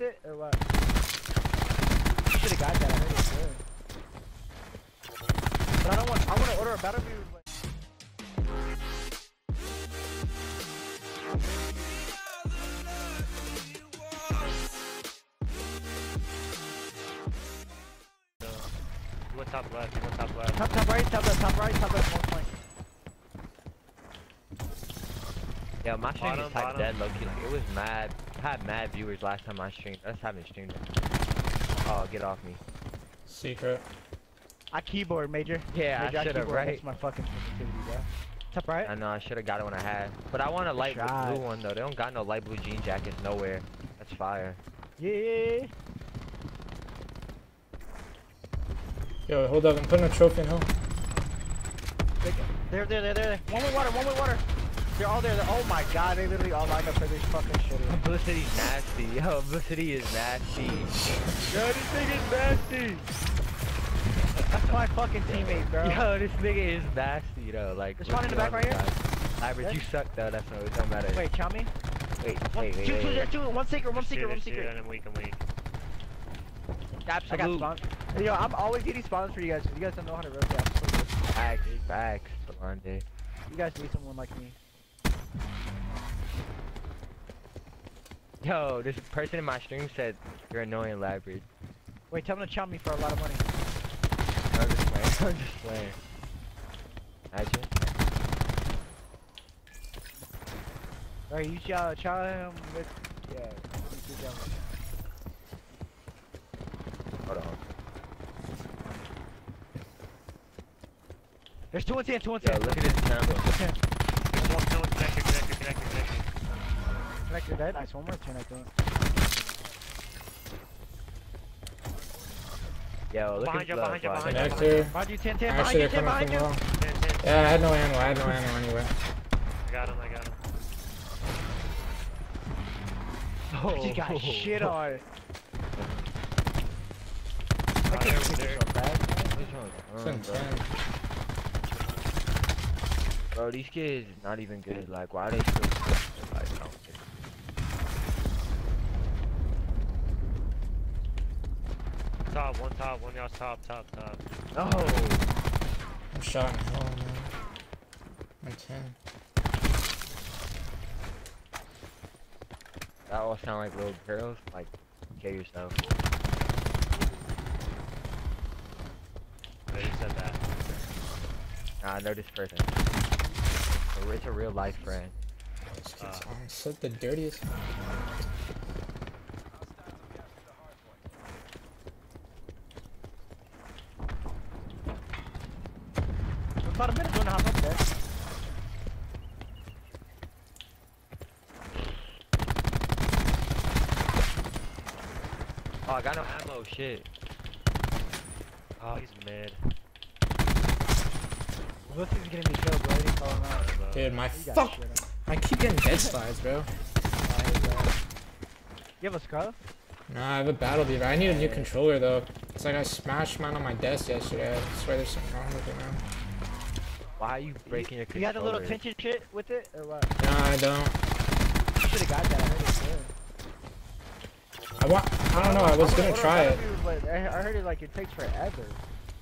it or what? You should have got that. I heard it's good. But I don't want. I want to order a Battlefield. like- top left? Top left? Top, top right, top left, top right, top left, one point. Yeah, my stream Bottom, is type dead low key. Like it was mad. I had mad viewers last time I streamed. I just haven't streamed. Oh, get off me. Secret. I keyboard, Major. Yeah, Major, I should have right. That's my fucking sensitivity, bro. Top right? I know I should have got it when I had. But I want a light blue one though. They don't got no light blue jean jackets nowhere. That's fire. Yeah. Yo, hold up. I'm putting a trophy in hell. There, there, there, there. One with water, one with water. They're all there. They're, oh my god, they literally all lined up for this fucking shit. here. Ablicity's nasty. Yo, Ablicity is nasty. Yo, this nigga is nasty. That's my fucking teammate, bro. Yo, this nigga is nasty though. Like. There's one in the back right here. honest, guys. Hybrid, you suck though. That's no. It don't matter. Wait, chow me? wait, One, wait, wait, two, wait, two, wait. there, two, one secret, one Shoot secret, it, one shoot it, secret. I'm weak, I'm weak. I got Absolute spawn. Yo, I'm always getting spawns for you guys. 'cause You guys don't know how to rotate. I'm so good. facts, facts. Solange. You guys need someone like me. Yo, this person in my stream said you're annoying, Labrid. Wait, tell them to chow me for a lot of money. I'm just playing. I'm just playing. Imagine. Alright, you chow, chow him with. Yeah. you do that one. Hold on. There's two and ten, two Yo, ten. look at this number. One, no, connector, connector, connector, connector. Connector dead. Nice, one more ten, I think. Yo, look Behind at you, love, behind you, watch. behind you. Connector. Behind you, ten, ten. Behind Actually, you, they're ten, behind you. wrong. Ten, ten. Yeah, I had no ammo. I had no ammo anyway. I got him, I got him. Oh, just got shit on. I Oh, can't there, think there. so bad. One's in fun, 10. bro. Bro, these kids not even good. Like, why are they still like, I don't get it. Top, one top, one y'all's top, top, top. Oh, I'm shot in hell, man. I'm 10. that all sound like little girls. Like, kill yourself. I just said that. Nah, I know this person. It's a real life friend. This kid's Uh. on set the dirtiest. About a minute, two and a half up there. Oh, I got no ammo. Shit. Oh, he's mid. This is getting me killed, bro. I didn't call him out. Dude, my fuck. I keep getting dead slides, bro. You have a scrub? Nah, I have a battle beaver. I need a new controller though. It's like I smashed mine on my desk yesterday. I swear there's something wrong with it, man. Why are you breaking your You got the little controller? tension shit with it, or what? No, I don't. You should have got that. I heard it's good. I want. I don't know. I was wanna gonna order try it. But I I heard it like it takes forever.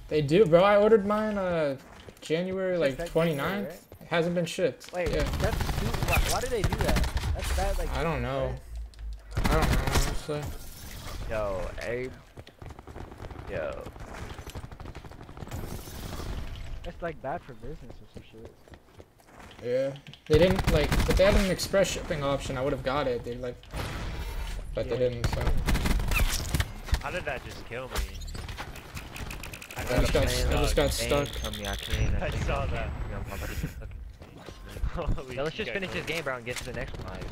They do, bro. I ordered mine uh January like that 29th. January, right? It hasn't been shipped. Wait, yeah. that's stupid. Why, why do they do that? That's bad. Like I don't know. I don't know honestly. Yo, Abe. Yo. That's like bad for business or some shit. Yeah. They didn't like. If they had an express shipping option, I would have got it. They like. But they didn't. So. How did that just kill me? I I just got- a I just got stuck. Tell me I can't. I saw that. You I'm about to get stuck. Yo, let's just finish this game, bro, and get to the next one. Like,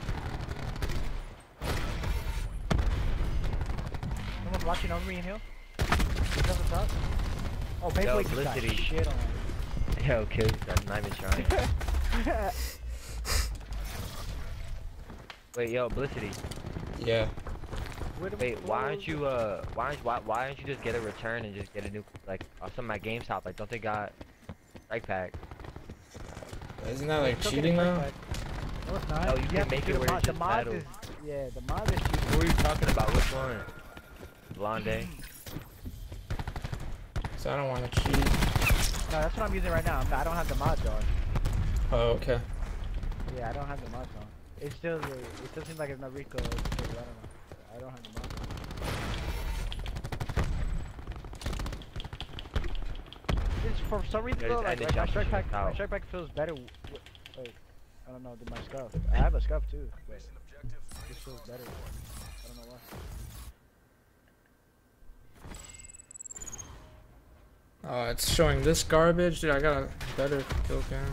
Someone watching over me in hill? He's on the top? Oh, Beyblade just got Felicity. shit on. Yo, kids, I'm not even trying. Wait, yo, Felicity. Yeah. Wait, why fuck- aren't you, uh, why, aren't- why, why don't you just get a return and just get a new, like, uh, some of my GameStop? Like, don't they got strike pack? Isn't that like cheating though? first. No, it's not. No, you you can have make it the where mod. it's The mod is Yeah, the mod is cheap. Who are you talking about? Which one? Blonde? So I don't want to cheat. No, that's what I'm using right now. I'm, I don't have the mod on. Oh, okay. Yeah, I don't have the mod on. It still, it still seems like it's not Rico. It's still, I don't know. I don't have the mod on. It's for some reason Yeah, though, just like, like my strike pack, my strike pack feels better. w- w- Like, I don't know, than my SCUF. I have a SCUF too, but it just feels better. I don't know why. Oh, it's showing this garbage. Dude, I got a better kill cam.